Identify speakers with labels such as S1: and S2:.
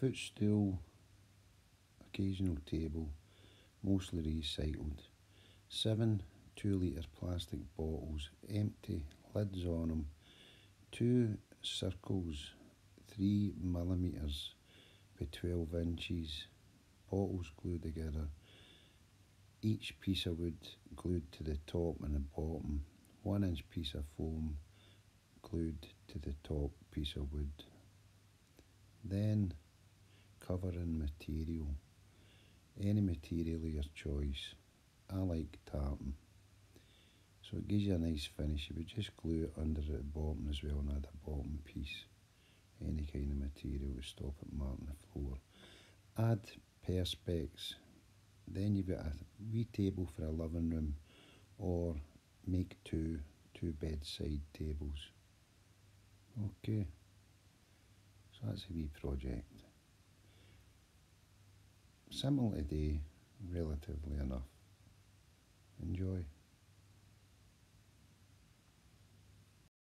S1: footstool, occasional table, mostly recycled. Seven two litre plastic bottles, empty, lids on them. Two circles, three millimetres by 12 inches, bottles glued together. Each piece of wood glued to the top and the bottom. One inch piece of foam glued to the top piece of wood. Then covering material, any material of your choice. I like tartan. So it gives you a nice finish. You would just glue it under the bottom as well and add a bottom piece. Any kind of material to stop it marking the floor. Add perspex. Then you've got a wee table for a living room or make two, two bedside tables. Okay, so that's a wee project. Today, relatively enough. Enjoy.